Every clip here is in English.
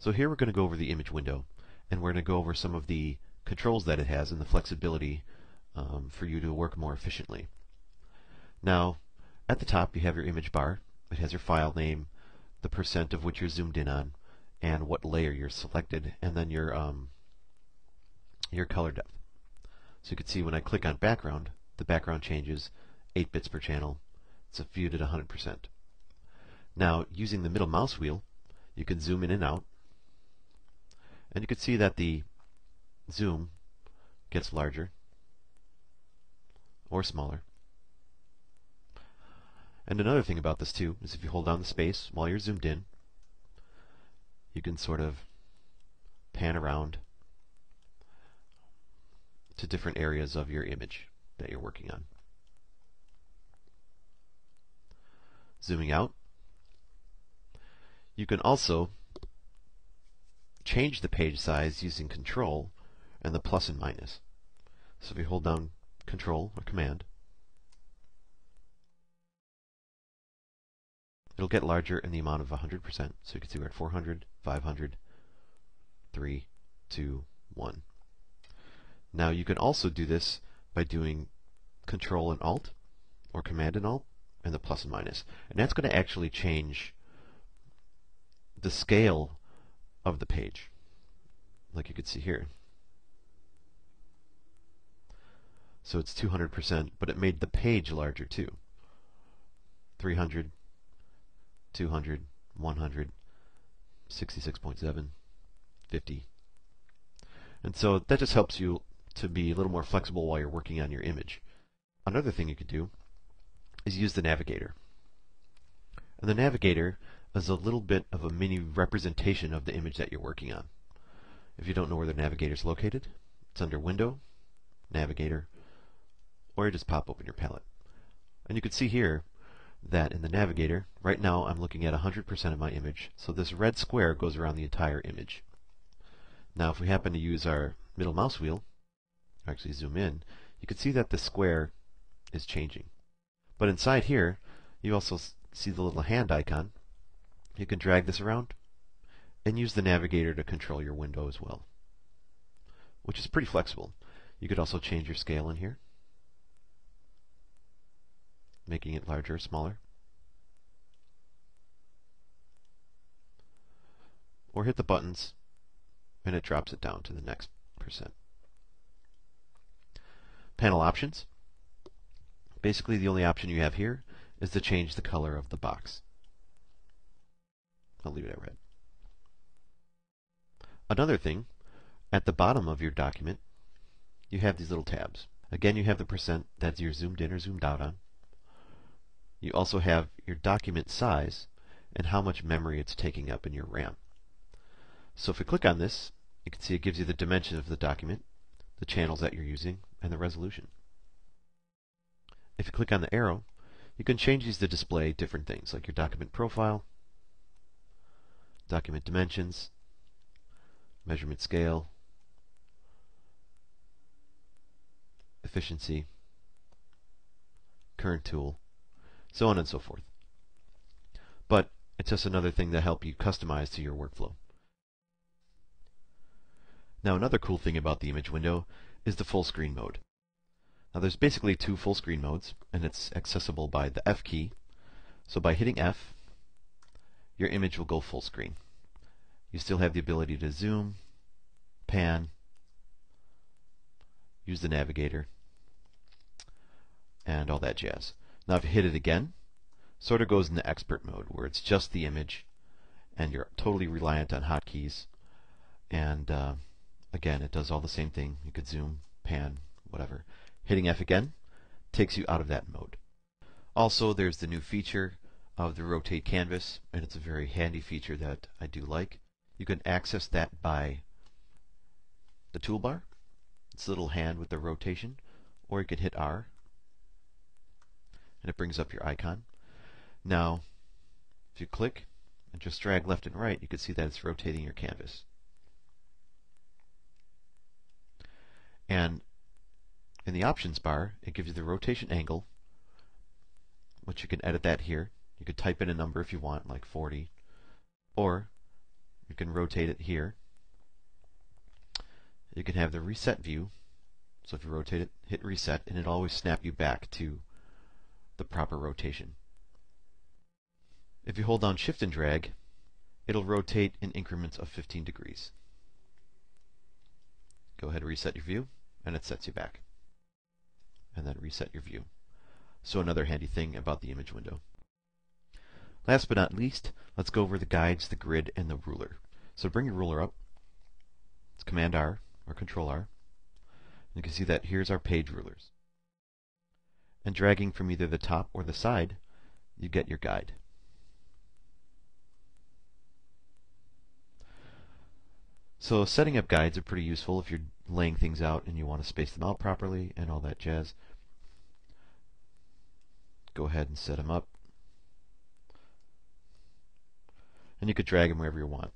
So here we're going to go over the image window, and we're going to go over some of the controls that it has and the flexibility um, for you to work more efficiently. Now, at the top you have your image bar. It has your file name, the percent of which you're zoomed in on, and what layer you're selected, and then your um, your color depth. So you can see when I click on background, the background changes 8 bits per channel. It's a viewed at 100%. Now, using the middle mouse wheel, you can zoom in and out, and you can see that the zoom gets larger or smaller. And another thing about this too is if you hold down the space while you're zoomed in, you can sort of pan around to different areas of your image that you're working on. Zooming out, you can also change the page size using Control and the plus and minus. So if you hold down Control or Command, it'll get larger in the amount of 100%. So you can see we're at 400, 500, 3, 2, 1. Now you can also do this by doing Control and Alt or Command and Alt and the plus and minus. And that's going to actually change the scale of the page, like you could see here. So it's 200%, but it made the page larger too. 300, 200, 100, 66.7, 50. And so that just helps you to be a little more flexible while you're working on your image. Another thing you could do is use the navigator. And the navigator is a little bit of a mini representation of the image that you're working on. If you don't know where the navigator is located, it's under Window, Navigator, or you just pop open your palette. And you can see here that in the navigator, right now I'm looking at 100% of my image, so this red square goes around the entire image. Now if we happen to use our middle mouse wheel, actually zoom in, you can see that the square is changing. But inside here, you also see the little hand icon. You can drag this around and use the navigator to control your window as well, which is pretty flexible. You could also change your scale in here, making it larger or smaller. Or hit the buttons and it drops it down to the next percent. Panel options. Basically, the only option you have here is to change the color of the box. I'll leave it at red. Another thing, at the bottom of your document, you have these little tabs. Again, you have the percent that you're zoomed in or zoomed out on. You also have your document size and how much memory it's taking up in your RAM. So if we click on this, you can see it gives you the dimension of the document, the channels that you're using, and the resolution. If you click on the arrow, you can change these to display different things like your document profile, document dimensions, measurement scale, efficiency, current tool, so on and so forth. But it's just another thing to help you customize to your workflow. Now another cool thing about the image window is the full screen mode. Now there's basically two full screen modes, and it's accessible by the F key. So by hitting F, your image will go full screen. You still have the ability to zoom, pan, use the navigator, and all that jazz. Now if you hit it again, sort of goes into expert mode, where it's just the image, and you're totally reliant on hotkeys. And uh, again, it does all the same thing. You could zoom, pan, whatever. Hitting F again takes you out of that mode. Also, there's the new feature of the rotate canvas, and it's a very handy feature that I do like. You can access that by the toolbar, it's little hand with the rotation, or you can hit R, and it brings up your icon. Now, if you click and just drag left and right, you can see that it's rotating your canvas. And in the options bar, it gives you the rotation angle, which you can edit that here. You could type in a number if you want, like 40, or You can rotate it here. You can have the reset view. So if you rotate it, hit reset, and it'll always snap you back to the proper rotation. If you hold down shift and drag, it'll rotate in increments of 15 degrees. Go ahead and reset your view, and it sets you back. And then reset your view. So another handy thing about the image window. Last but not least, let's go over the guides, the grid, and the ruler. So bring your ruler up. It's Command R or Control R. You can see that here's our page rulers. And dragging from either the top or the side, you get your guide. So setting up guides are pretty useful if you're laying things out and you want to space them out properly and all that jazz. Go ahead and set them up. And you could drag them wherever you want.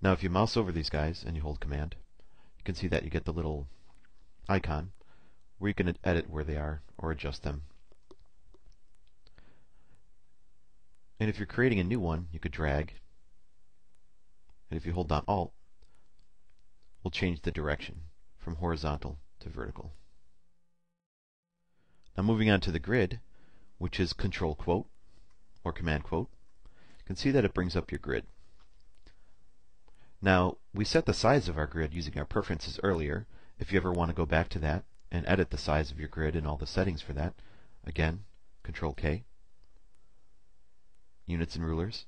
Now if you mouse over these guys and you hold command, you can see that you get the little icon where you can edit where they are or adjust them. And if you're creating a new one, you could drag. And if you hold down Alt, we'll change the direction from horizontal to vertical. Now moving on to the grid, which is Control Quote or Command Quote, you can see that it brings up your grid. Now, we set the size of our grid using our preferences earlier. If you ever want to go back to that and edit the size of your grid and all the settings for that, again, Control K, Units and Rulers,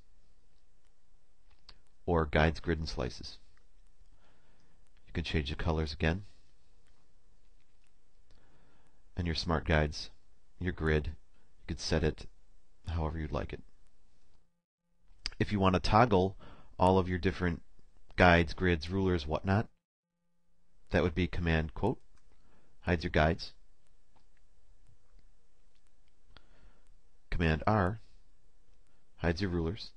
or Guides, Grid, and Slices. You can change the colors again. And your smart guides, your grid, you could set it however you'd like it. If you want to toggle all of your different guides, grids, rulers, whatnot. That would be command quote, hides your guides. Command R hides your rulers.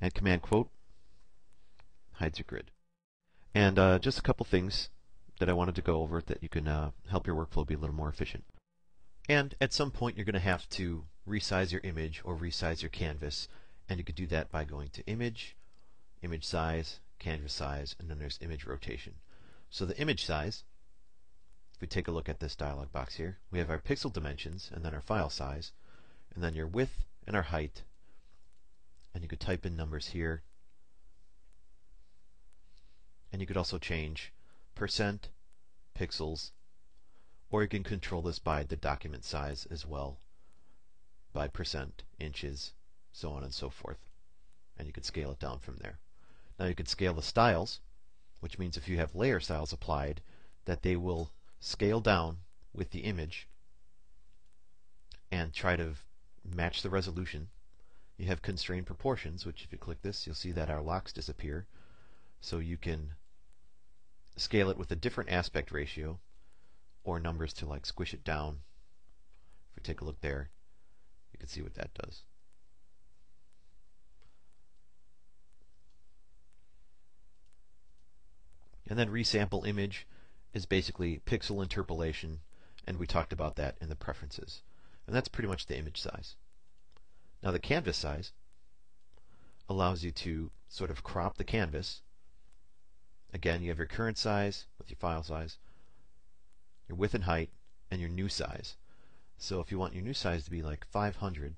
And command quote hides your grid. And uh, just a couple things that I wanted to go over that you can uh, help your workflow be a little more efficient. And at some point you're going to have to resize your image or resize your canvas and you could do that by going to Image, image size, canvas size, and then there's image rotation. So the image size, if we take a look at this dialog box here, we have our pixel dimensions and then our file size, and then your width and our height. And you could type in numbers here. And you could also change percent, pixels, or you can control this by the document size as well, by percent, inches, so on and so forth. And you can scale it down from there. Now you can scale the styles, which means if you have layer styles applied, that they will scale down with the image and try to match the resolution. You have constrained proportions, which if you click this, you'll see that our locks disappear. So you can scale it with a different aspect ratio or numbers to like squish it down. If we take a look there, you can see what that does. And then resample image is basically pixel interpolation, and we talked about that in the preferences. And that's pretty much the image size. Now the canvas size allows you to sort of crop the canvas. Again, you have your current size with your file size, your width and height, and your new size. So if you want your new size to be like 500,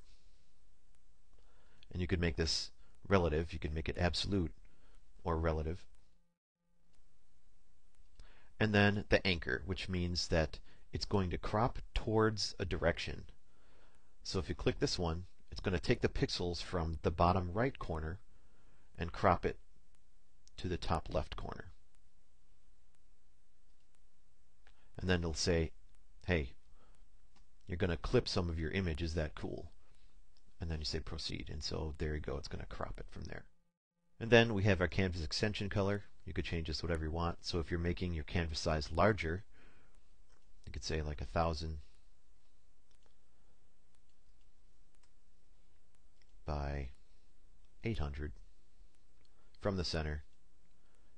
and you could make this relative, you could make it absolute or relative and then the anchor, which means that it's going to crop towards a direction. So if you click this one, it's going to take the pixels from the bottom right corner and crop it to the top left corner. And then it'll say, hey, you're going to clip some of your image. Is that cool? And then you say proceed. And so there you go. It's going to crop it from there. And then we have our canvas extension color. You could change this whatever you want. So if you're making your canvas size larger, you could say like a thousand by 800 from the center.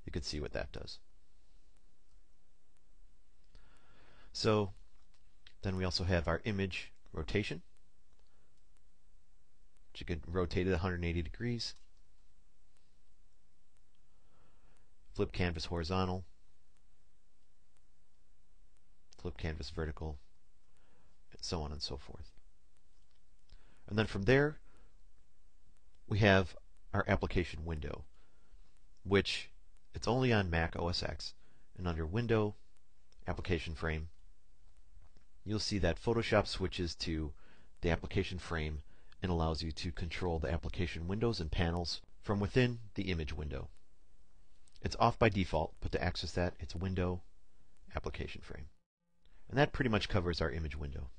You could see what that does. So then we also have our image rotation. Which you could rotate it 180 degrees. Flip canvas horizontal, flip canvas vertical, and so on and so forth. And then from there, we have our application window, which it's only on Mac OS X. And under Window, Application Frame, you'll see that Photoshop switches to the application frame and allows you to control the application windows and panels from within the image window. It's off by default, but to access that, it's Window, Application Frame. And that pretty much covers our image window.